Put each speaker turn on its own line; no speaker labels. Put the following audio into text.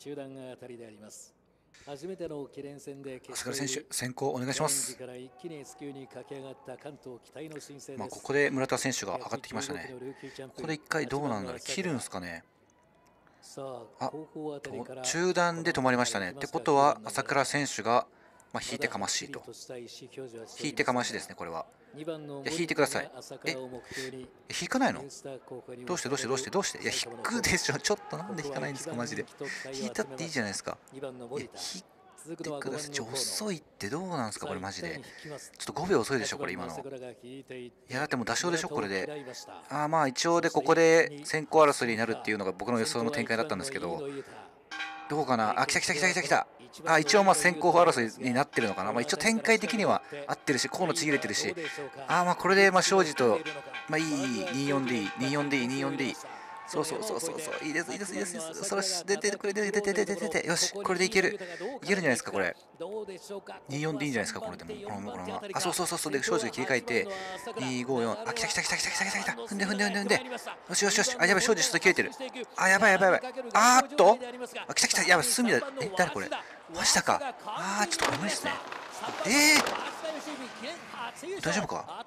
中段が当たりであります。初めての記念戦で
朝倉選手先行お願いします。
から一気に S 級に駆け上がった関東期待の新星
まあここで村田選手が上がってきましたね。ここで一回どうなんだろう？切るんですかね？あ中段で止まりましたね。ってことは朝倉選手がまあ、引いてかましいと。引いてかましいですねこれは。じゃ引いてください。え引かないの？どうしてどうしてどうしてどうして？いや引くでしょ。ちょっとなんで引かないんですか？マジで。引いたっていいじゃないですか。いや引いてください。ちょ遅いってどうなんですかこれマジで。ちょっと5秒遅いでしょこれ今の。いやだってもう打賞でしょこれで。あまあ一応でここで先行争いになるっていうのが僕の予想の展開だったんですけど。どうかな？あ来た来た来た来た来たあ一応まあ先行争いになってるのかな、まあ、一応展開的には合ってるし河野ちぎれてるし。あまあこれでまあ庄司とまあいいいい24でいい24でいい24でいいそうそうそうそうそう。いいですいいですいいですそれ出てくれ出て出て出て出て。よしこれでいける。いけるんじゃないですかこれ。24でいいんじゃないですかこれでも。このままこのままあそうそうそうそう。で庄司が切り替えて254あ来た来た来た来た来た来た来た。踏んで踏んで踏んで踏んで。よしよしよし。あやばい庄司ちょっと切れてる。あやばいやばいやばい。あーっと？あ来た来た。やばい隅だえ誰これ？マジだか。あーちょっとこれ無理ですね。えー、大丈夫か？